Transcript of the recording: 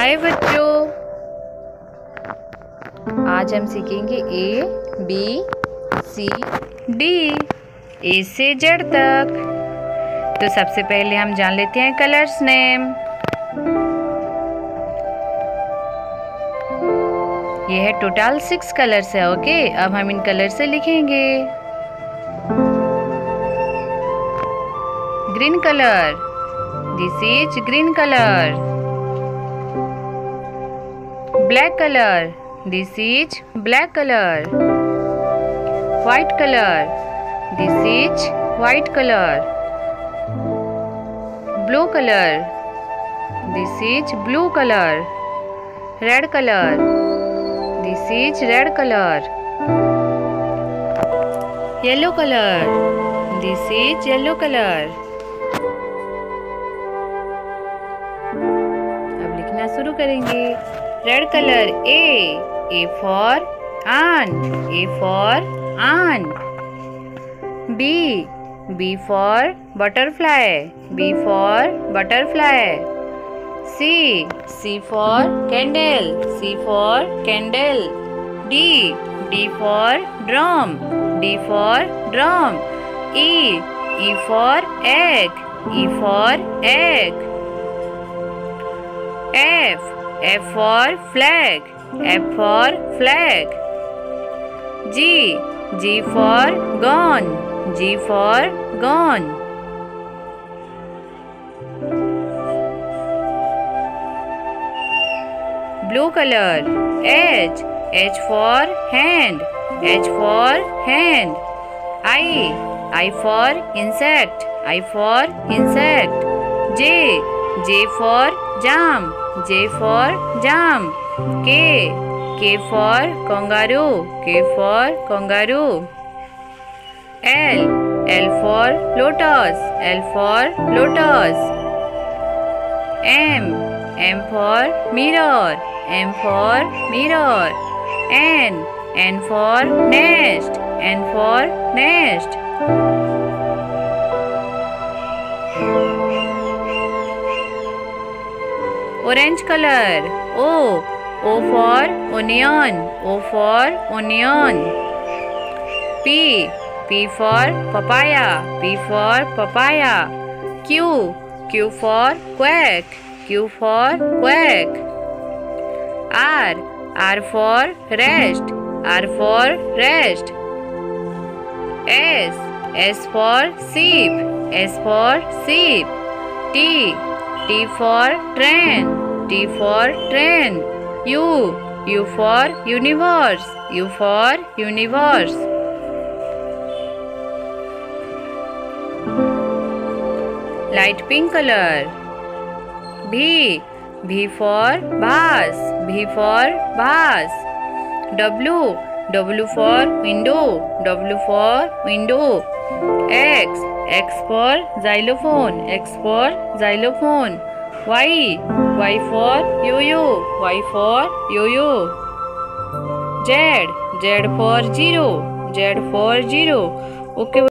हाय बच्चों। आज हम सीखेंगे A B C D A से जेड तक। तो सबसे पहले हम जान लेते हैं कलर्स नेम ये है टोटल सिक्स कलर्स है ओके अब हम इन कलर से लिखेंगे। Green colour this is green colour black color this is black color white color this is white color blue color this is blue color red color this is red color yellow color this is yellow color अब लिखना शुरू करेंगे red colour A A for ant A for ant. B B for butterfly B for butterfly C C for candle C for candle D D for drum D for drum E E for egg E for egg F F for flag. F for flag. G. G for gone. G for gone. Blue color. H. H for hand. H for hand. I. I for insect. I for insect. J. J for jam. J for jam. K. K for kangaroo. K for kangaroo. L. L for lotus. L for lotus. M. M for mirror. M for mirror. N. N for nest. N for nest. Orange color o o for onion o for onion p p for papaya p for papaya q q for quack q for quack r r for rest r for rest s s for sheep s for sheep t T for train. T for train. U. U for universe. U for universe. Light pink color. B. V for bus. B for bus. W. W for window. W for window. X. X for xylophone. X for xylophone. Y. Y for yo-yo. Y for yo-yo. Z. Z for zero. Z for zero. Okay.